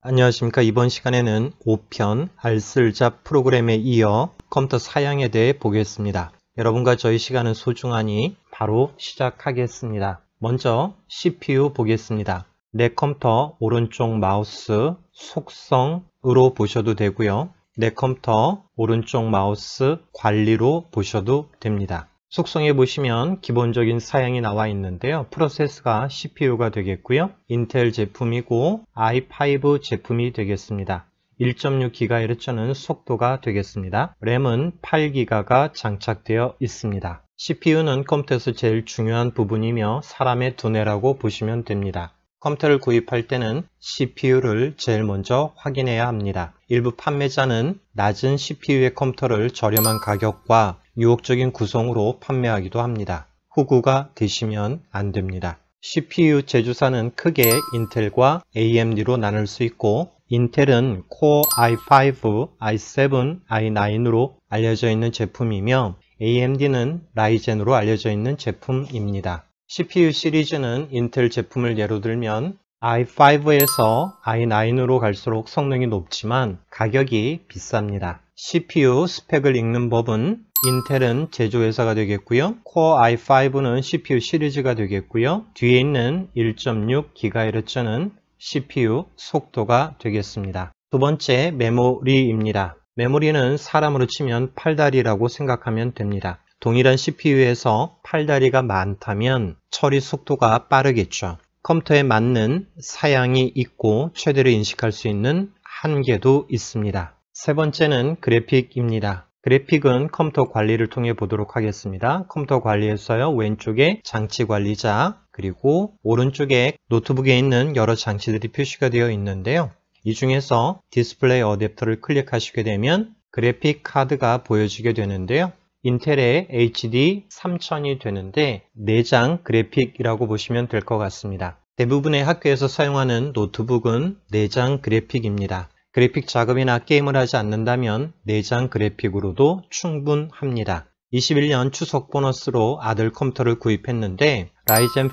안녕하십니까. 이번 시간에는 5편 알쓸잡 프로그램에 이어 컴퓨터 사양에 대해 보겠습니다. 여러분과 저희 시간은 소중하니 바로 시작하겠습니다. 먼저 CPU 보겠습니다. 내 컴퓨터 오른쪽 마우스 속성으로 보셔도 되고요. 내 컴퓨터 오른쪽 마우스 관리로 보셔도 됩니다. 속성에 보시면 기본적인 사양이 나와 있는데요. 프로세서가 CPU가 되겠고요. 인텔 제품이고 i5 제품이 되겠습니다. 1.6GHz는 속도가 되겠습니다. 램은 8GB가 장착되어 있습니다. CPU는 컴퓨터에서 제일 중요한 부분이며 사람의 두뇌라고 보시면 됩니다. 컴퓨터를 구입할 때는 CPU를 제일 먼저 확인해야 합니다. 일부 판매자는 낮은 CPU의 컴퓨터를 저렴한 가격과 유혹적인 구성으로 판매하기도 합니다. 후구가 되시면 안 됩니다. CPU 제조사는 크게 인텔과 AMD로 나눌 수 있고 인텔은 Core i5, i7, i9으로 알려져 있는 제품이며 AMD는 라이젠으로 알려져 있는 제품입니다. CPU 시리즈는 인텔 제품을 예로 들면 i5에서 i9으로 갈수록 성능이 높지만 가격이 비쌉니다. CPU 스펙을 읽는 법은 인텔은 제조회사가 되겠고요. Core i5는 CPU 시리즈가 되겠고요. 뒤에 있는 1.6GHz는 CPU 속도가 되겠습니다. 두 번째 메모리입니다. 메모리는 사람으로 치면 팔다리라고 생각하면 됩니다. 동일한 CPU에서 팔다리가 많다면 처리 속도가 빠르겠죠. 컴퓨터에 맞는 사양이 있고 최대로 인식할 수 있는 한계도 있습니다. 세 번째는 그래픽입니다. 그래픽은 컴퓨터 관리를 통해 보도록 하겠습니다. 컴퓨터 관리에서요. 왼쪽에 장치 관리자 그리고 오른쪽에 노트북에 있는 여러 장치들이 표시가 되어 있는데요. 이 중에서 디스플레이 어댑터를 클릭하시게 되면 그래픽 카드가 보여지게 되는데요. 인텔의 HD 3000이 되는데 내장 그래픽이라고 보시면 될 것 같습니다. 대부분의 학교에서 사용하는 노트북은 내장 그래픽입니다. 그래픽 작업이나 게임을 하지 않는다면 내장 그래픽으로도 충분합니다. 21년 추석 보너스로 아들 컴퓨터를 구입했는데 라이젠 5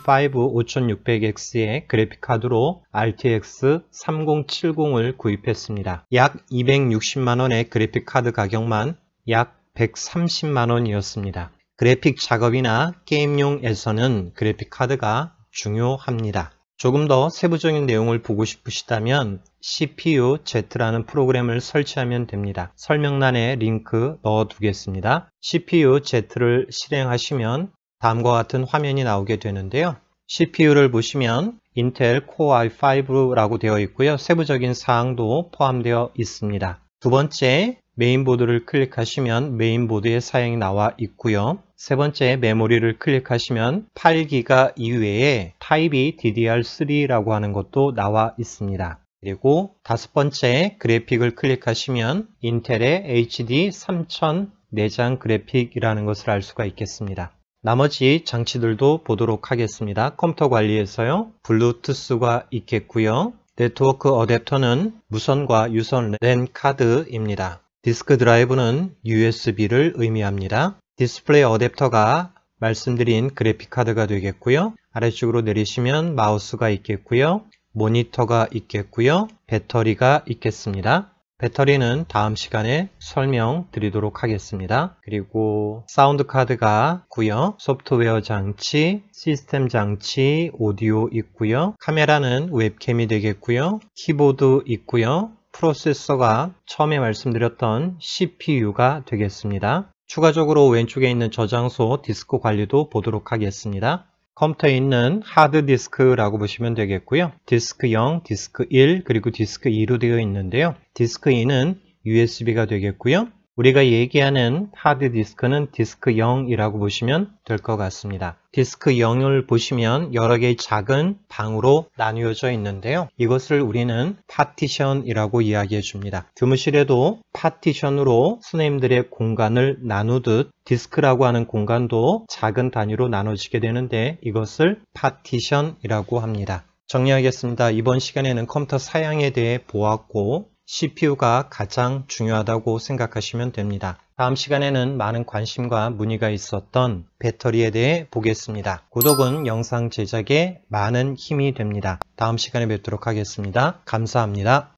5600X의 그래픽카드로 RTX 3070을 구입했습니다. 약 260만원의 그래픽카드 가격만 약 130만원이었습니다. 그래픽 작업이나 게임용에서는 그래픽카드가 중요합니다. 조금 더 세부적인 내용을 보고 싶으시다면 CPU Z라는 프로그램을 설치하면 됩니다. 설명란에 링크 넣어 두겠습니다. CPU Z를 실행하시면 다음과 같은 화면이 나오게 되는데요. CPU를 보시면 인텔 Core i5라고 되어 있고요. 세부적인 사항도 포함되어 있습니다. 두 번째 메인보드를 클릭하시면 메인보드의 사양이 나와 있고요. 세 번째 메모리를 클릭하시면 8기가 이외에 타입이 DDR3라고 하는 것도 나와 있습니다. 그리고 다섯 번째 그래픽을 클릭하시면 인텔의 HD 3000 내장 그래픽이라는 것을 알 수가 있겠습니다. 나머지 장치들도 보도록 하겠습니다. 컴퓨터 관리에서요. 블루투스가 있겠고요. 네트워크 어댑터는 무선과 유선 랜 카드입니다. 디스크 드라이브는 USB를 의미합니다. 디스플레이 어댑터가 말씀드린 그래픽카드가 되겠고요. 아래쪽으로 내리시면 마우스가 있겠고요. 모니터가 있겠고요. 배터리가 있겠습니다. 배터리는 다음 시간에 설명드리도록 하겠습니다. 그리고 사운드 카드가 있고요. 소프트웨어 장치, 시스템 장치, 오디오 있고요. 카메라는 웹캠이 되겠고요. 키보드 있고요. 프로세서가 처음에 말씀드렸던 CPU가 되겠습니다. 추가적으로 왼쪽에 있는 저장소 디스크 관리도 보도록 하겠습니다. 컴퓨터에 있는 하드디스크라고 보시면 되겠고요. 디스크 0, 디스크 1, 그리고 디스크 2로 되어 있는데요. 디스크 2는 USB가 되겠고요. 우리가 얘기하는 하드디스크는 디스크 0이라고 보시면 될 것 같습니다. 디스크 0을 보시면 여러 개의 작은 방으로 나누어져 있는데요. 이것을 우리는 파티션이라고 이야기해 줍니다. 교무실에도 파티션으로 선생님들의 공간을 나누듯 디스크라고 하는 공간도 작은 단위로 나눠지게 되는데 이것을 파티션이라고 합니다. 정리하겠습니다. 이번 시간에는 컴퓨터 사양에 대해 보았고 CPU가 가장 중요하다고 생각하시면 됩니다. 다음 시간에는 많은 관심과 문의가 있었던 배터리에 대해 보겠습니다. 구독은 영상 제작에 많은 힘이 됩니다. 다음 시간에 뵙도록 하겠습니다. 감사합니다.